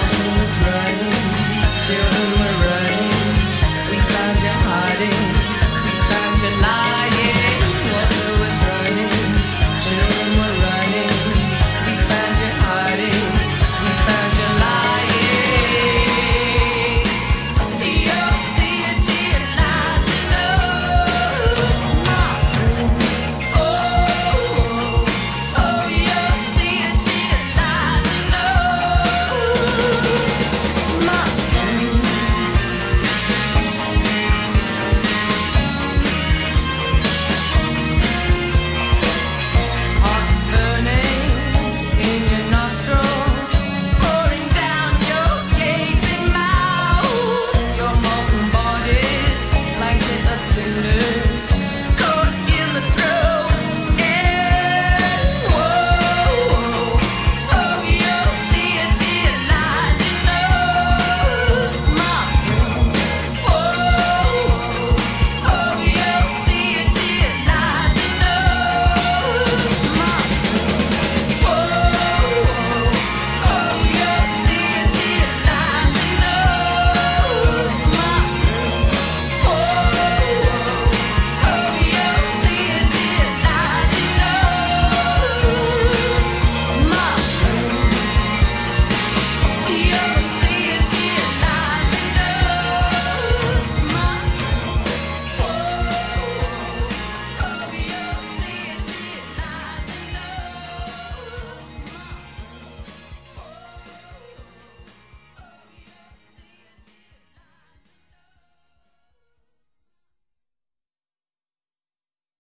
Mountains us running, children